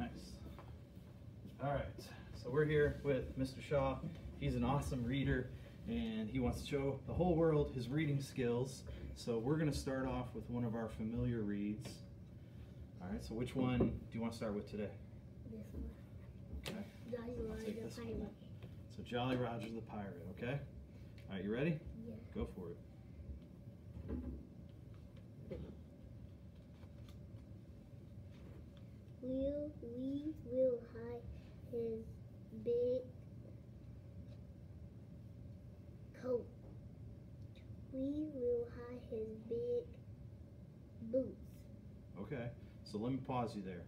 Nice. All right, so we're here with Mr. Shaw. He's an awesome reader and he wants to show the whole world his reading skills. So we're going to start off with one of our familiar reads. All right, so which one do you want to start with today? This one. Okay. Jolly Roger one Pirate. So Jolly Roger the pirate, okay? All right, you ready? Yeah. Go for it. Will we will hide his big coat. We will hide his big boots. Okay, so let me pause you there.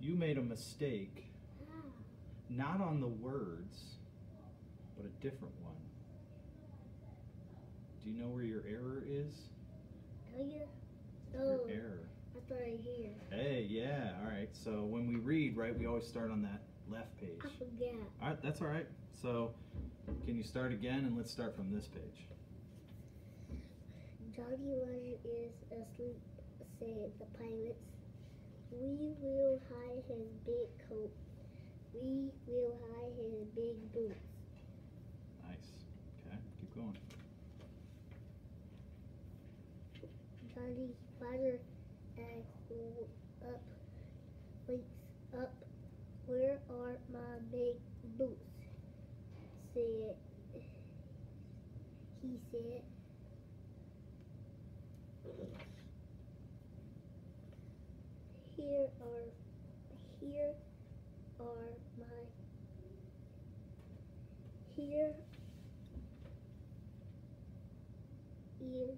You made a mistake, Ah, not on the words, but a different one. Do you know where your error is? oh yeah. Your Oh, error. Right here. Hey, yeah, all right. So when we read, right, we always start on that left page. I forgot. All right, that's all right. So can you start again? And let's start from this page. Jolly Roger is asleep, said the pirates. We will hide his big coat. We will hide his big boots. Nice. Okay, keep going. Jolly Roger asked up, wakes up. Where are my big boots? Said he said. Here are here are my here is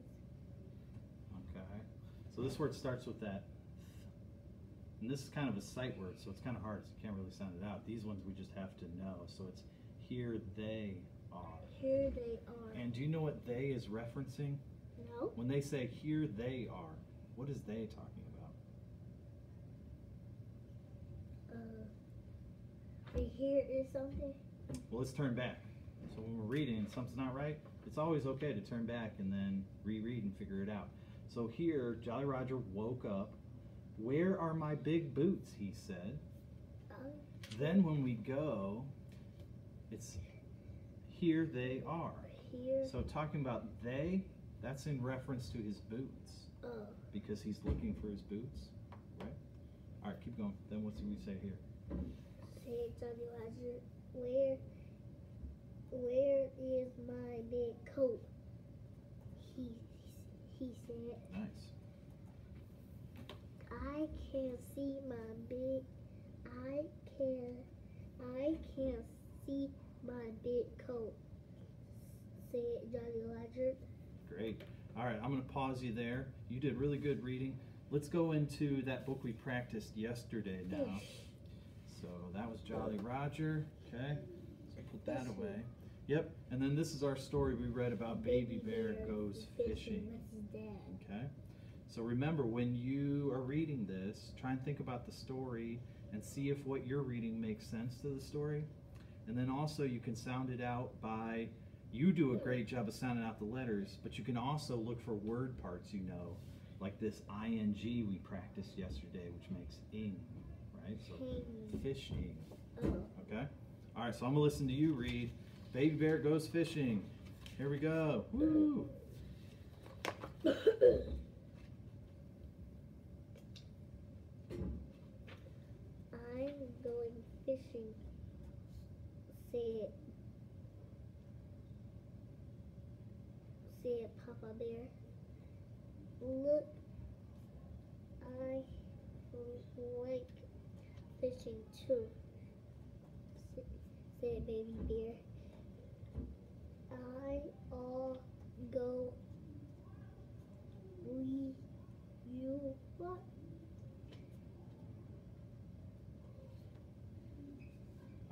Okay. So this word starts with that. And this is kind of a sight word, so it's kind of hard. So you can't really sound it out. These ones we just have to know. So it's here they are. here they are. And do you know what they is referencing? no. When they say here they are, what is they talking about? Uh, here is something. Well, let's turn back. So when we're reading and something's not right, it's always okay to turn back and then reread and figure it out. So here, Jolly Roger woke up. Where are my big boots? He said. Then when we go, it's here they are. here. So talking about they, that's in reference to his boots uh, because he's looking for his boots, right? All right, keep going. Then what's we say here? said Johnny Roger. Where, where is my big coat? He, he said. Nice. I can't see my big. I can't, I can't see my big coat. Said Johnny Roger. Great. All right, I'm going to pause you there. You did really good reading. Let's go into that book we practiced yesterday now. So that was Jolly Roger. Okay. So put that away. Yep. And then this is our story we read about Baby Bear Goes Fishing. That's his dad. Okay. So remember, when you are reading this, try and think about the story and see if what you're reading makes sense to the story. And then also, you can sound it out by, you do a great job of sounding out the letters, but you can also look for word parts you know, like this ing we practiced yesterday, which makes ing, right? So fishing. Oh. Okay? All right, so I'm going to listen to you read Baby Bear Goes Fishing. Here we go. Woo! I'm going fishing, said said Papa Bear. Look, I like fishing too, s- said Baby Bear. I all go. We, you, what?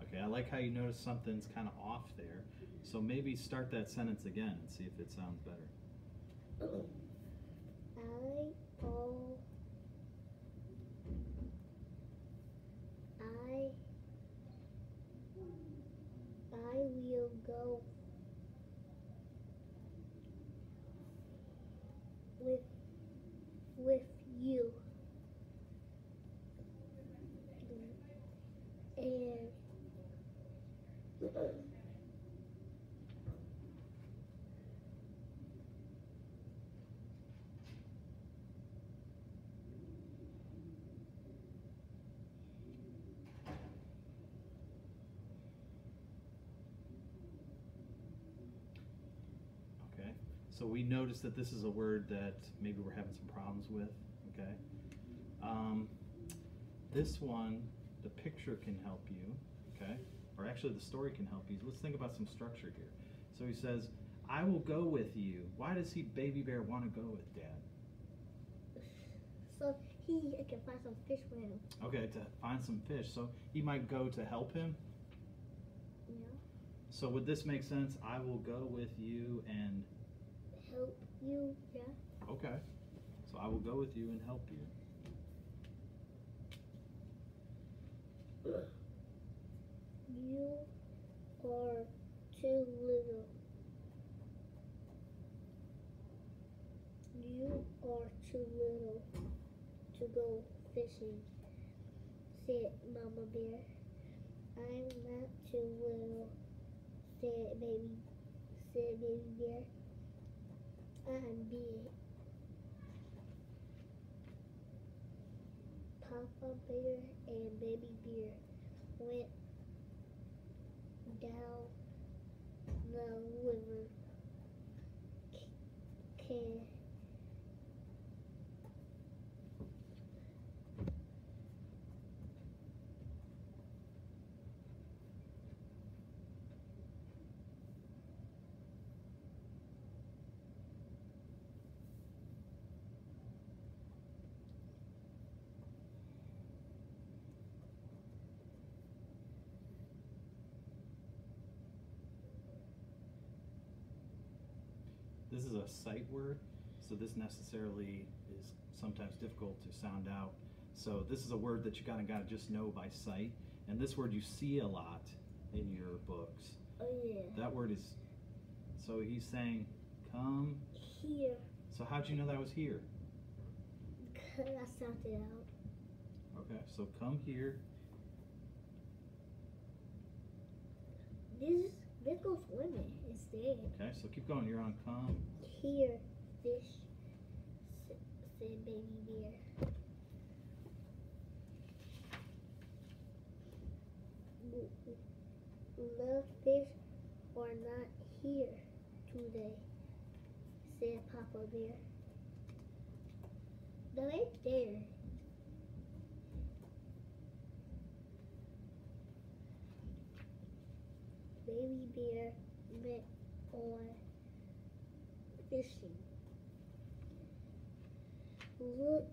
Okay, I like how you notice something's kind of off there. So maybe start that sentence again and see if it sounds better. I all I I will go with with you. So we noticed that this is a word that maybe we're having some problems with. Okay. Um, this one, the picture can help you. Okay. Or actually, the story can help you. Let's think about some structure here. So he says, "I will go with you." Why does he, baby bear, want to go with Dad? So he can find some fish for him. Okay, to find some fish. So he might go to help him. Know, So would this make sense? I will go with you and help you. Yeah. okay. So I will go with you and help you. You are too little. You are too little to go fishing, said Mama Bear. I'm not too little, said baby, said baby bear. I'm big. Papa Bear and Baby Bear went down the river. Can A sight word, so this necessarily is sometimes difficult to sound out. So this is a word that you kind of got to just know by sight. And this word you see a lot in your books. oh yeah That word is, so he's saying, come. here So how'd you know that was here? cause I sounded out. Okay, so come here. This this goes swimming instead. Okay, so keep going. You're on calm. Here, fish, said baby bear. Love fish are not here today, said Papa Bear. They're right there. Baby Bear went on fishing. Look,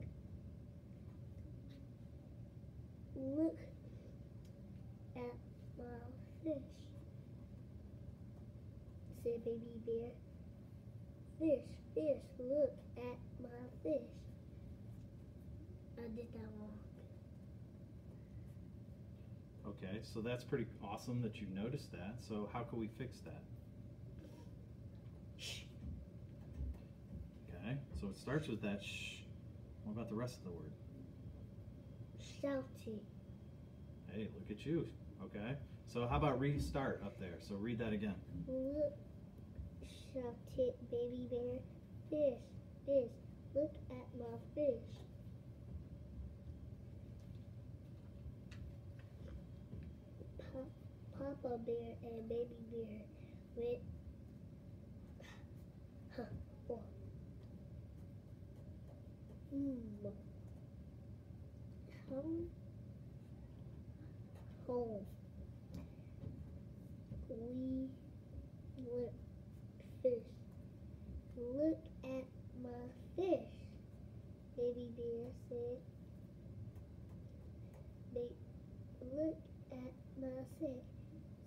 look at my fish, said Baby Bear. Fish, fish, look at my fish. I did that wrong. Okay, so that's pretty awesome that you noticed that. So how can we fix that? Okay, so it starts with that shh. What about the rest of the word? Shouting. Hey, look at you. Okay, so how about restart up there? So read that again. Look, shouted Baby Bear. Fish, fish, look at my fish. Pa- Papa Bear and Baby Bear went. Huh. Oh. Hmm. Come home. We went fish. Look at my fish, Baby Bear said. Ba- look at my fish,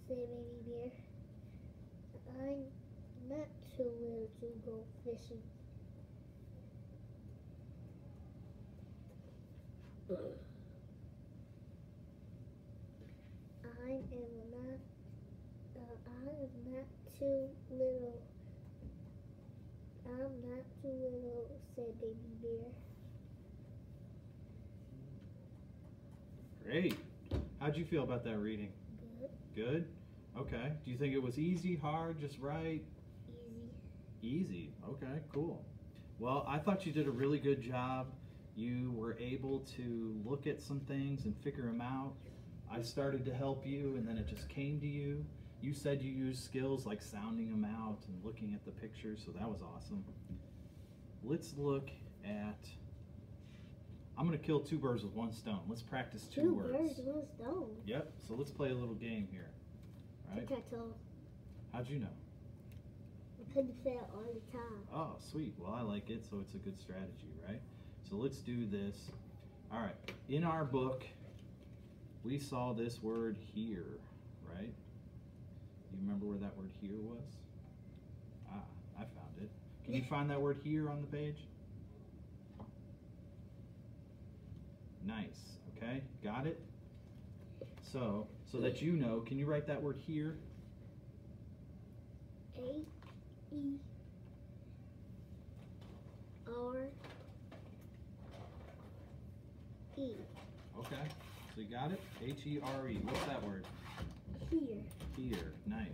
said Baby Bear. I'm not too little to go fishing. I am not. Uh, I am not too little. I'm not too little, said Baby Bear. Great. How'd you feel about that reading? Good, Good? Okay. Do you think it was easy, hard, just right? easy. Easy. Okay, cool. Well, I thought you did a really good job. You were able to look at some things and figure them out. I started to help you, and then it just came to you. you said you used skills like sounding them out and looking at the pictures, so that was awesome. Let's look at. I'm gonna kill two birds with one stone. Let's practice two, Two words. birds, one stone. Yep. So let's play a little game here. Right? Tic-tac-toe. How'd you know? I couldn't play it all the time. Oh, sweet. Well, I like it, so it's a good strategy, right? So let's do this. All right. In our book, we saw this word here, right? You remember where that word here was? Ah, I found it. Can you find that word here on the page? Nice. Okay, got it? So, so that you know, can you write that word here? A E R E Okay. So you got it? H E R E. What's that word? here. Here, nice.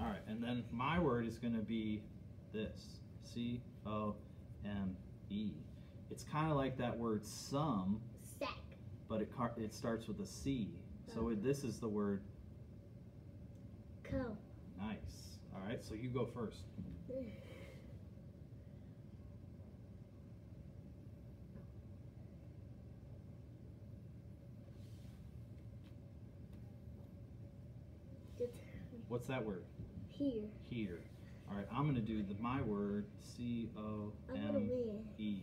All right, and then my word is going to be this C O M E. It's kind of like that word sum. Sack. but it car- it starts with a C. So it, this is the word Co. nice. All right, so you go first. Just What's that word? here. Here. All right, I'm going to do the my word C O I'm gonna M win. E.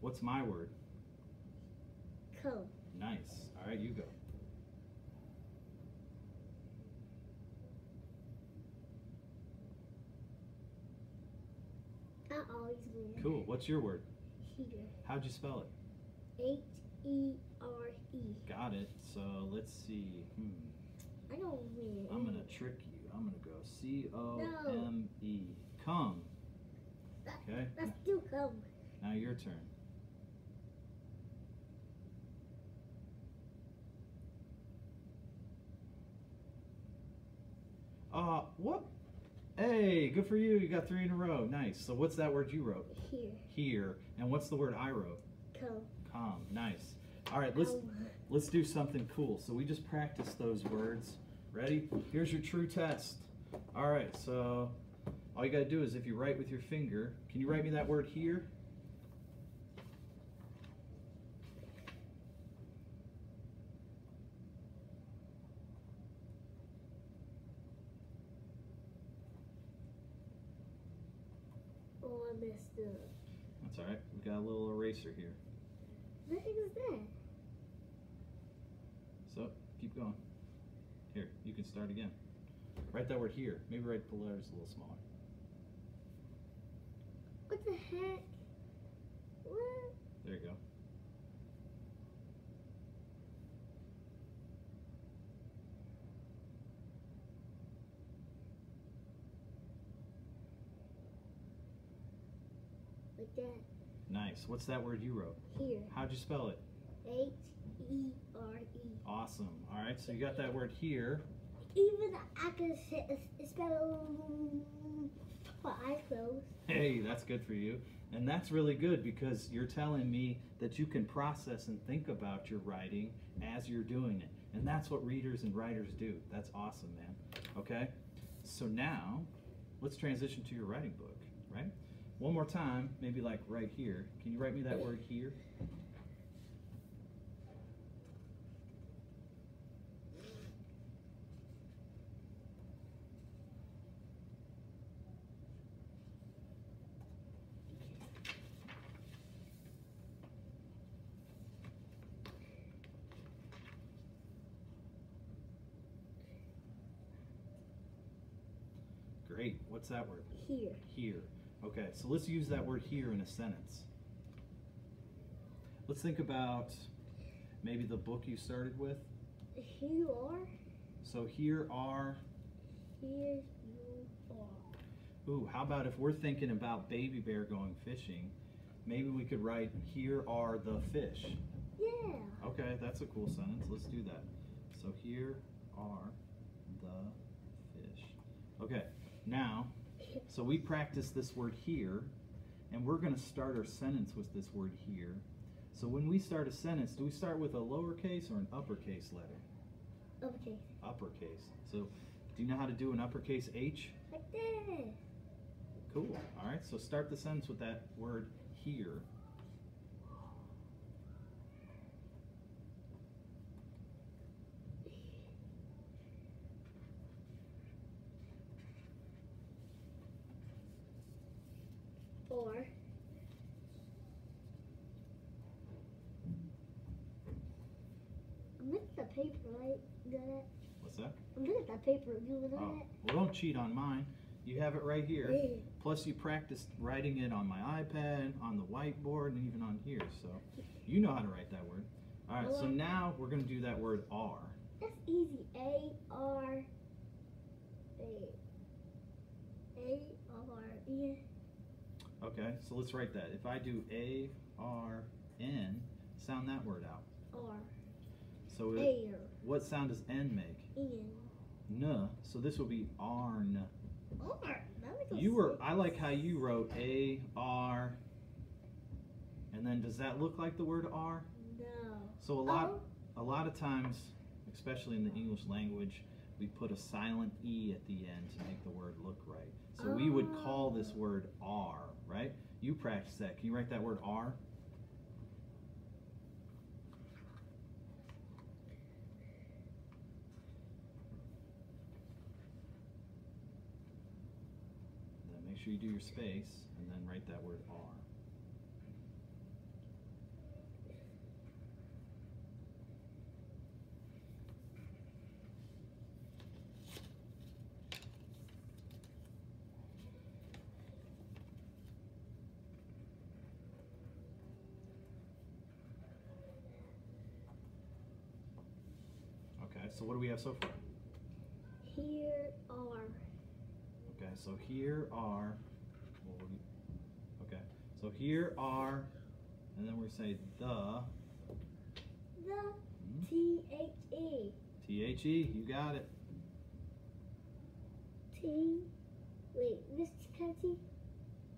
What's my word? Co. Nice. All right, you go. I always win. Cool. What's your word? Here. How'd you spell it? H E R E. Got it. So let's see. Hmm. I don't win. I'm gonna trick you. I'm gonna go C O M E. Come. Okay. Let's do come. Now your turn. Uh, what? Hey, good for you. You got three in a row. Nice. So what's that word you wrote? Here. Here. And what's the word I wrote? Co. Calm. Nice. All right, let's Um, let's do something cool. So we just practiced those words. Ready? Here's your true test. All right, so all you got to do is if you write with your finger, can you write me that word here? Oh, I messed up. That's all right. We got a little eraser here. What the heck is that? So keep going. You can start again. Write that word here. Maybe write the letters a little smaller. What the heck? What? There you go. Like that. Nice. What's that word you wrote? Here. How'd you spell it? H E R E. Awesome. All right, so you got that word here. Even I can spell my eyes closed. Hey, that's good for you. And that's really good because you're telling me that you can process and think about your writing as you're doing it. And that's what readers and writers do. That's awesome, man. Okay? So now, let's transition to your writing book, right? One more time, maybe like right here. Can you write me that word here? Great. What's that word? Here. Here. Okay, so let's use that word here in a sentence. Let's think about maybe the book you started with. Here are. So here are, Here you are. ooh, how about if we're thinking about Baby Bear going fishing, maybe we could write, here are the fish. Yeah. Okay, that's a cool sentence. Let's do that. So here are the fish. Okay, now, so we practice this word here, and we're going to start our sentence with this word here. So when we start a sentence, do we start with a lowercase or an uppercase letter? Okay. Uppercase. So Do you know how to do an uppercase H? Like this. Cool. All right. So start the sentence with that word here. Or. I'm looking at the paper, right? Got it? What's that? I'm looking at that paper. You look Oh, at well, don't cheat on mine. You have it right here. it? Plus, you practiced writing it on my iPad, on the whiteboard, and even on here. So, you know how to write that word. All right. So now we're going to do that word R. That's easy. A R A A R E. Okay. So let's write that. If I do A R N, sound that word out. R So, it, what sound does N make? N. So this will be Arn. R. That makes no You were. I like how you wrote A R. And then does that look like the word R? No. So a lot, Oh, a lot of times, especially in the English language, we put a silent e at the end to make the word look right. So we would call this Oh. word R, right? You practice that. Can you write that word R? Then make sure you do your space and then write that word R. Okay, so what do we have so far? here are Okay, so here are. Well, what do you- okay, so here are, and then we say the the hmm, T H E T H E. You got it. T. Wait, this kind of T.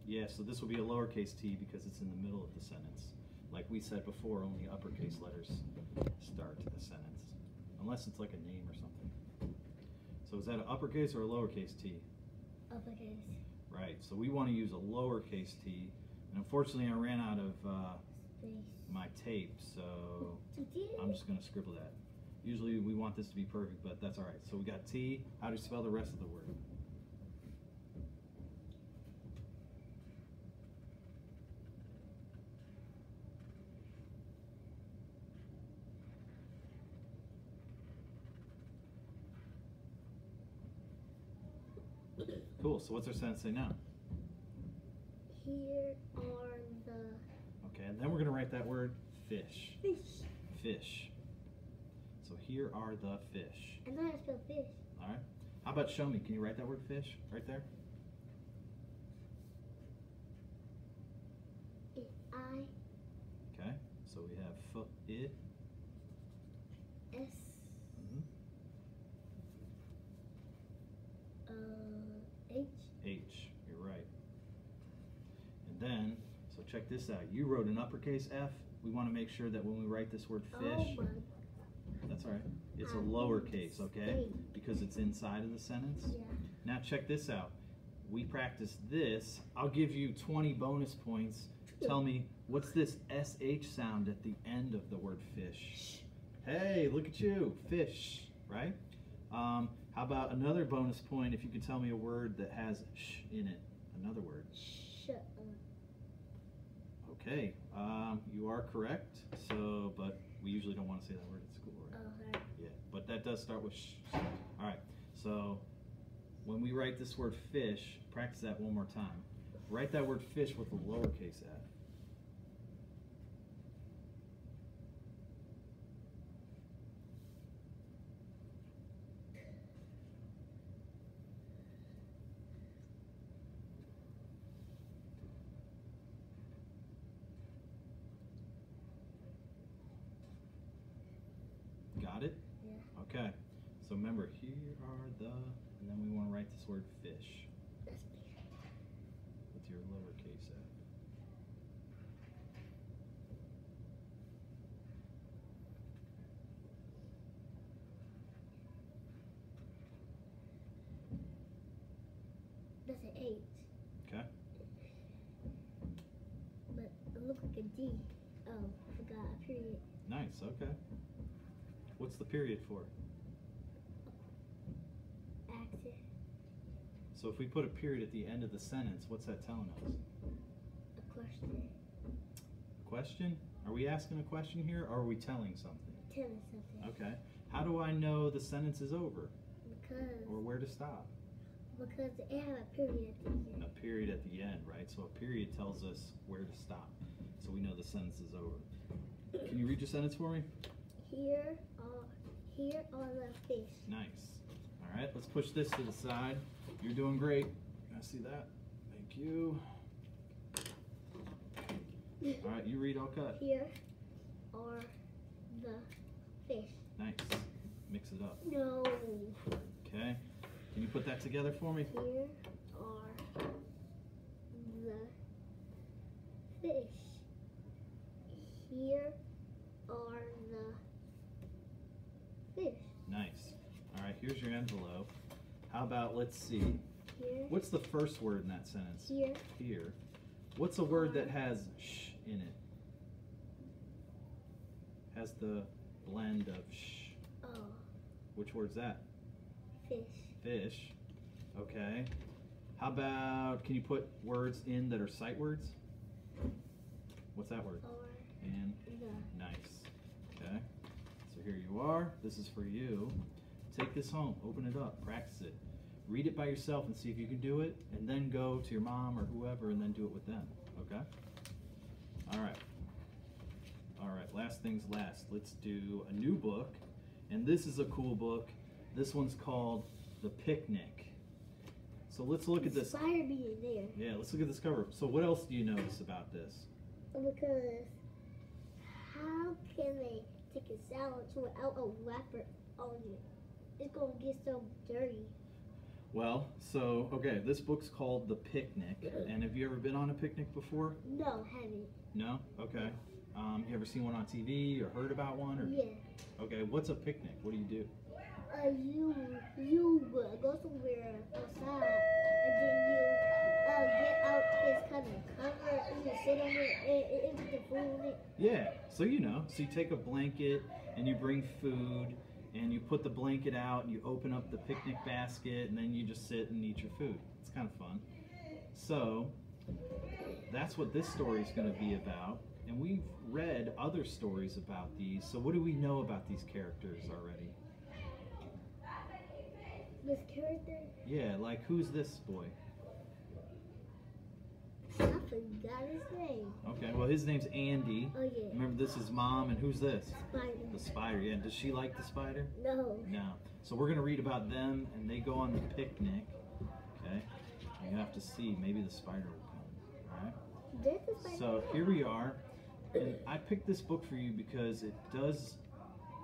Yeah, so this will be a lowercase t because it's in the middle of the sentence. Like we said before, only uppercase letters start the sentence, unless it's like a name or something. So is that an uppercase or a lowercase t? Uppercase. Right. So we want to use a lowercase t, and unfortunately, I ran out of uh, my tape, so I'm just gonna scribble that. Usually we want this to be perfect, but that's all right. So we got T. How do you spell the rest of the word? Cool. So what's our sentence say now? Here are the Okay, and then we're gonna write that word fish. fish. Fish. So here are the fish. I know how to spell fish. All right. How about show me? Can you write that word fish right there? I Okay. So we have f it. S mhm, uh H H. You're right. And then, so check this out. You wrote an uppercase F. We want to make sure that when we write this word fish, Oh that's all right. It's a lowercase, okay? Because it's inside of the sentence. Yeah. Now check this out. We practice this. I'll give you 20 bonus points. Tell me what's this sh sound at the end of the word fish? Hey, look at you, fish, right? Um, how about another bonus point if you could tell me a word that has sh in it? Another word. Up. Okay, um, you are correct. So, but we usually don't want to say that word at school, right? Oh, right. Yeah, but that does start with sh. All right, so when we write this word fish, practice that one more time. Write that word fish with a lowercase f. remember, here are the, and then we want to write this word fish with your lowercase f. That's an eight. Okay. But it looked like a D. Oh, I forgot a period. Nice, okay. What's the period for? So if we put a period at the end of the sentence, what's that telling us? A question. A Question? Are we asking a question here or are we telling something? Tell us something. Okay. How do I know the sentence is over Because or where to stop? because it have a period at the end. A period at the end, right? So a period tells us where to stop. So we know the sentence is over. Can you read your sentence for me? Here are here are the fish. Nice. All right, let's push this to the side. You're doing great. I see that. Thank you. All right, you read, I'll cut. Here are the fish. Nice. Mix it up. No. Okay. Can you put that together for me? Here are the fish. Here are the fish. Nice. All right, here's your envelope. How about, let's see, Here. what's the first word in that sentence? Here. Here. What's a word that has sh in it? Has the blend of sh. Oh, Which word's that? fish. Fish. Okay. How about, can you put words in that are sight words? What's that word? Or And the. nice. Okay. So here you are. This is for you. Take this home. Open it up. Practice it. Read it by yourself and see if you can do it. And then go to your mom or whoever and then do it with them. Okay? All right. All right. Last things last. Let's do a new book. And this is a cool book. This one's called The Picnic. So let's look at this. Spider being there. Yeah, let's look at this cover. So what else do you notice about this? Because how can they take a sandwich without a wrapper on it? It's gonna get so dirty. Well, so okay, this book's called The Picnic. And have you ever been on a picnic before? No, haven't. No? Okay. Um, you ever seen one on TV or heard about one? Or Yeah. okay, what's a picnic? What do you do? Uh, you you uh, go somewhere outside and then you uh, get out this kind of cover and you sit on it and, and put the food in it. Yeah. So you know, so you take a blanket and you bring food and you put the blanket out and you open up the picnic basket and then you just sit and eat your food. It's kind of fun. So that's what this story is going to be about. And we've read other stories about these. So what do we know about these characters already? This character, Yeah, like who's this boy? I forgot his name. Okay, well his name's Andy. Oh yeah, Remember this is mom and who's this? spider. The spider. Yeah, does she like the spider? No. No. So we're gonna read about them and they go on the picnic. Okay. You have to see, maybe the spider will come. Alright? A spider. So here we are. And I picked this book for you because it does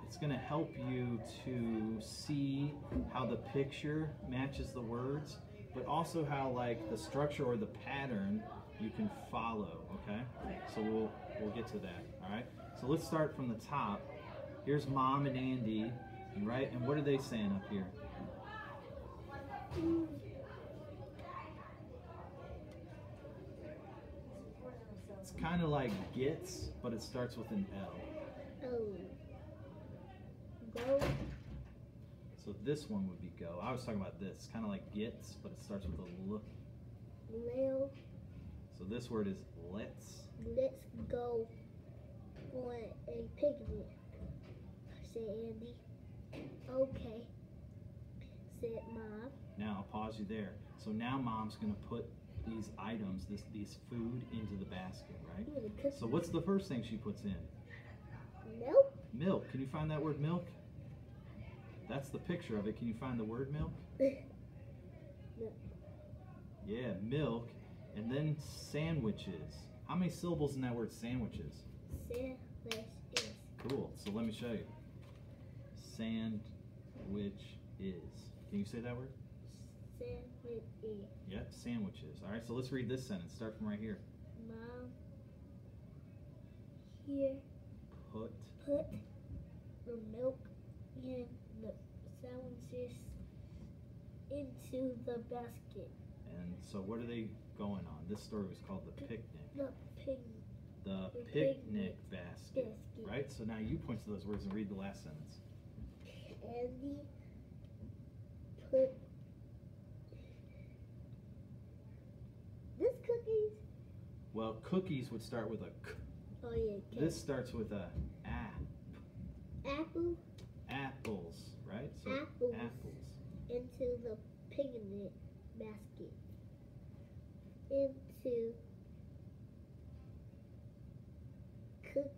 it's going to help you to see how the picture matches the words, but also how like the structure or the pattern you can follow, okay? So we'll we'll get to that, all right? So let's start from the top. Here's mom and Andy, right? And what are they saying up here? It's kind of like gets, but it starts with an L. Oh. Go. So this one would be go. I was talking about this, kind of like gets, but it starts with a l. So this word is let's. Let's go on a picnic. Said Andy. Okay. Said Mom. Now I'll pause you there. So now mom's gonna put these items, this these food into the basket, right? So what's the first thing she puts in? milk? Milk. Can you find that word milk? That's the picture of it. Can you find the word milk? Yeah, milk. And then sandwiches. How many syllables in that word sandwiches? Sandwiches. Cool. So let me show you. Sandwich is. Can you say that word? Sandwiches. Yeah, sandwiches. All right. So let's read this sentence. Start from right here. Mom. Here. Put Put the milk and the sandwiches into the basket. and so what are they going on? This story was called the picnic. The pig. The the picnic picnic basket. basket. Right? So now you point to those words and read the last sentence. Andy put this cookies. Well, cookies would start with a k. Oh yeah. This starts with a a. apple Apples, right? So Apples. apples. into the picnic basket. Into cook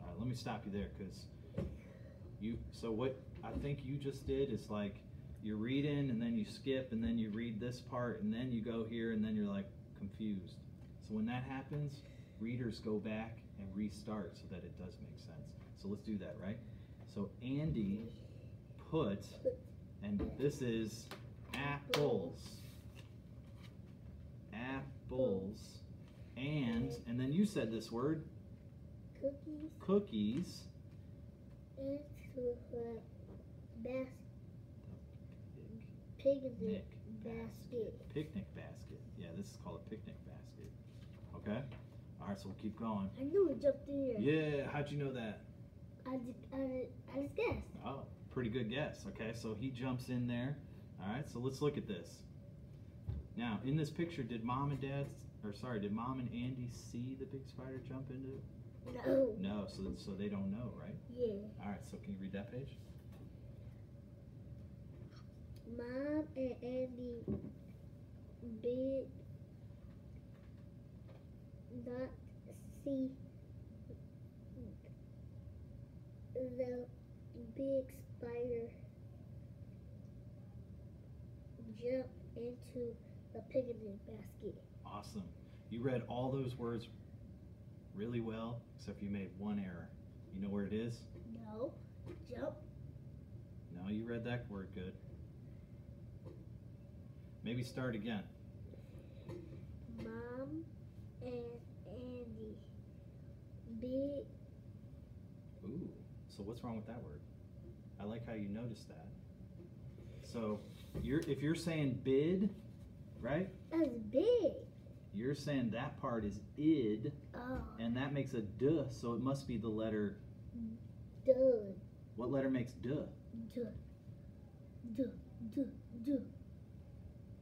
All right, let me stop you there because you. So what I think you just did is like you're reading and then you skip and then you read this part and then you go here and then you're like confused. So when that happens, readers go back and restart so that it does make sense. So let's do that, right? So Andy put, Put. and this is apples. Apples. And, and then you said this word, cookies cookies. into the bas- picnic Picnic basket. Picnic basket. Yeah, this is called a picnic basket. Okay? Alright, so we'll keep going. I knew it jumped in here. Yeah, how'd you know that? I just, I, I just guessed. Oh, pretty good guess. Okay, so he jumps in there. Alright, so let's look at this. Now, in this picture, did mom and dad, or sorry, did mom and Andy see the big spider jump into it? No. No, so, so they don't know, right? Yeah. Alright, so can you read that page? Mom and Andy did not see the big spider jump into the picnic basket. Awesome. You read all those words really well, except you made one error. You know where it is? No. Jump. No, you read that word good. Maybe start again. Mom and Andy big Ooh, so what's wrong with that word? I like how you noticed that. So, you're if you're saying bid, right? that's big. You're saying that part is id, Oh, and that makes a duh, so it must be the letter. duh, What letter makes duh? duh, duh, duh, duh.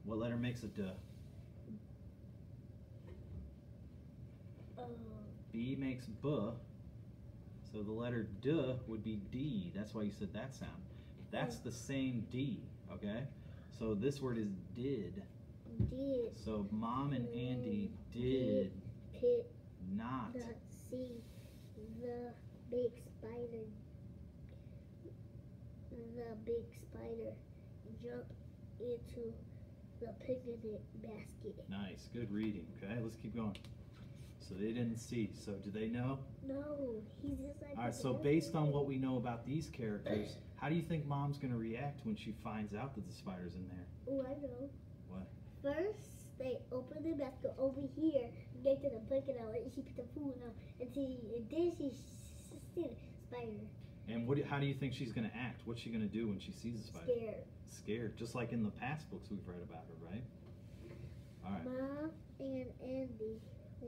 What letter makes a duh? Oh, B makes buh, so the letter duh would be D. That's why you said that sound. That's oh. the same D, okay? So this word is did. Did So mom and Andy did pit not. not see the big spider the big spider jump into the picnic basket. Nice, good reading. Okay, let's keep going. So they didn't see. So do they know? No, he's just like All right. So based on what we know about these characters, how do you think mom's gonna react when she finds out that the spider's in there? Oh, I know. First, they open the basket over here, get to the bucket out, and she put the food out, and see, and then she s- see the spider And what? How do you think she's gonna act? What's she gonna do when she sees the spider? scared. Scared, just like in the past books we've read about her, right? All right. Mom and Andy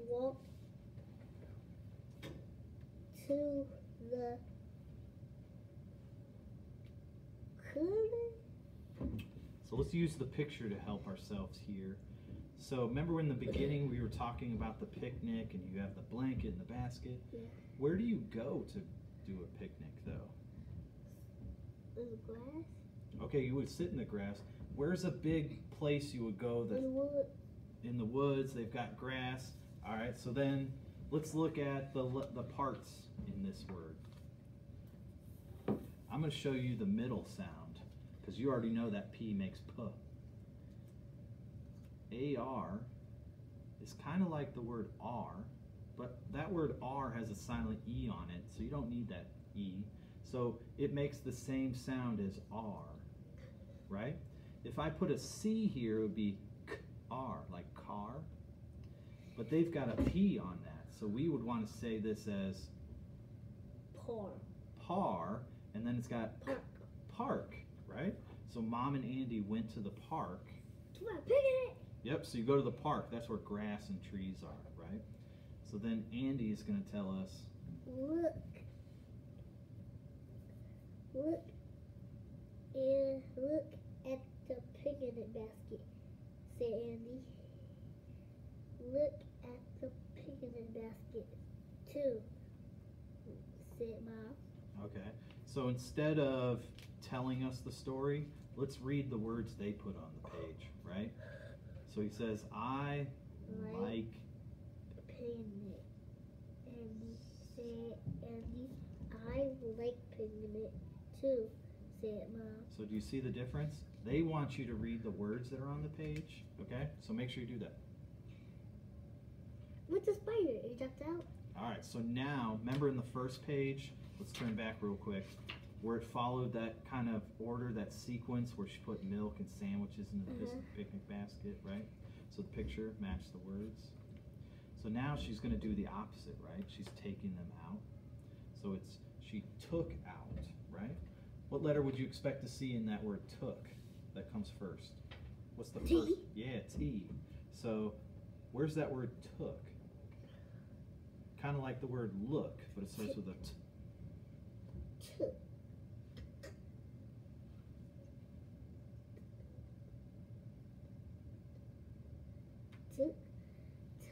walk to the cooler. So let's use the picture to help ourselves here. So remember in the beginning we were talking about the picnic and you have the blanket and the basket? Yeah. Where do you go to do a picnic though? In the grass. Okay, you would sit in the grass. Where's a big place you would go In that the wood. in the woods, they've got grass. All right, so then let's look at the the parts in this word. I'm going to show you the middle sound because you already know that P makes P. AR is kind of like the word R, but that word R has a silent E on it, so you don't need that E. So it makes the same sound as R, right? If I put a C here, it would be K R, like car. But they've got a P on that, so we would want to say this as Par. par, and then it's got Park. park, right? So mom and Andy went to the park. To my picnic. Yep, so you go to the park, that's where grass and trees are, right? So then Andy is going to tell us. Look. Look. And look at the picnic basket, said Andy. Look at the picnic basket, too, said Mom. Okay. So instead of telling us the story, let's read the words they put on the page, right? So he says, I Like like. picnic. Andy said, Andy, I like picnic, too, said Mom. So do you see the difference? They want you to read the words that are on the page, okay? So make sure you do that. What's a spider? It jumped out. All right, so now, remember in the first page, let's turn back real quick, where it followed that kind of order, that sequence where she put milk and sandwiches in the Mhm. picnic basket, right? So the picture matched the words. So now she's going to do the opposite, right? She's taking them out. So it's, she took out, right? What letter would you expect to see in that word took that comes first? What's the T. first? Yeah, T. So where's that word took? Kind of like the word look, but it starts with a T. Took.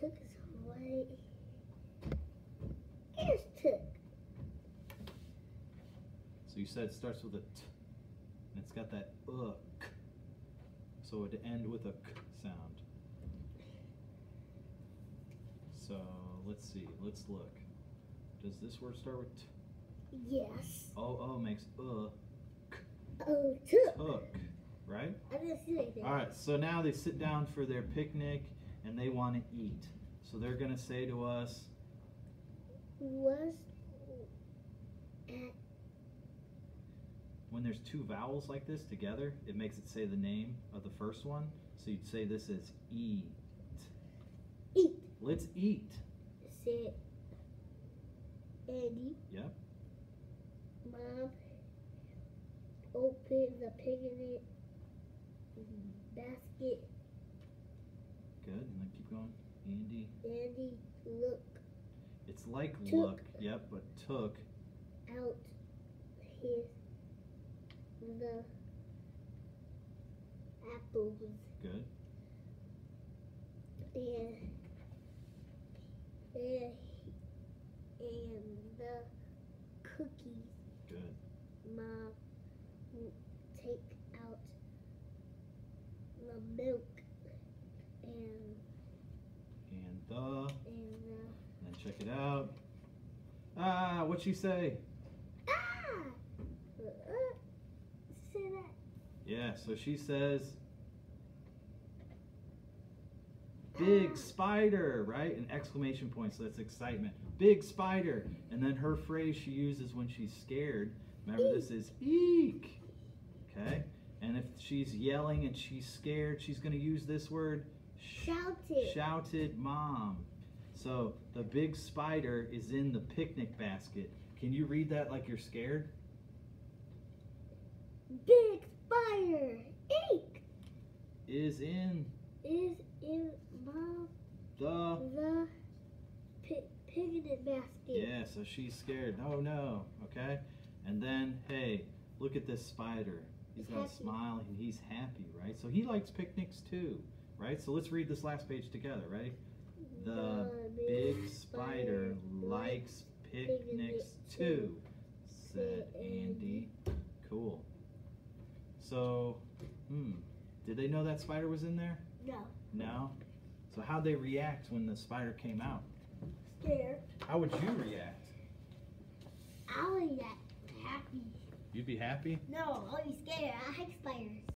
Took is right. Here's took. So you said it starts with a T, and it's got that uh, k. So it'd end with a k sound. So let's see, let's look. Does this word start with T? Yes. Oh, oh makes uh, Oh, took. took, right? I didn't see anything. All right, so now they sit down for their picnic and they want to eat. So they're going to say to us, Was at when there's two vowels like this together, it makes it say the name of the first one. So you'd say this is eat. eat. Let's eat. Say Andy. Yep. Mom opened the picnic basket. Good. And then keep going. Andy. Andy look It's like Took. look. Yep, but took. out his the apples Good. and and and the cookies. Good. Mom take out the milk and And the. and the And check it out. Ah, what'd she say? ah uh, say that Yeah, so she says, Big spider, right? An exclamation point, so that's excitement. Big spider. And then her phrase she uses when she's scared, remember this is eek. Okay? And if she's yelling and she's scared, she's going to use this word sh- shouted shouted mom. So the big spider is in the picnic basket. Can you read that like you're scared? big spider eek Is in is in mom the the pi- picnic basket. Yeah, so she's scared. Oh no, okay? And then, hey, look at this spider. He's He's got a smile and he's happy, right? So he likes picnics too, right? So let's read this last page together, right? The big spider likes picnics too, said Andy. Cool. So, hmm, did they know that spider was in there? No, No? So how'd they react when the spider came out? scared. How would you react? I'll be that happy. You'd be happy? No, I'll be scared. I hate spiders.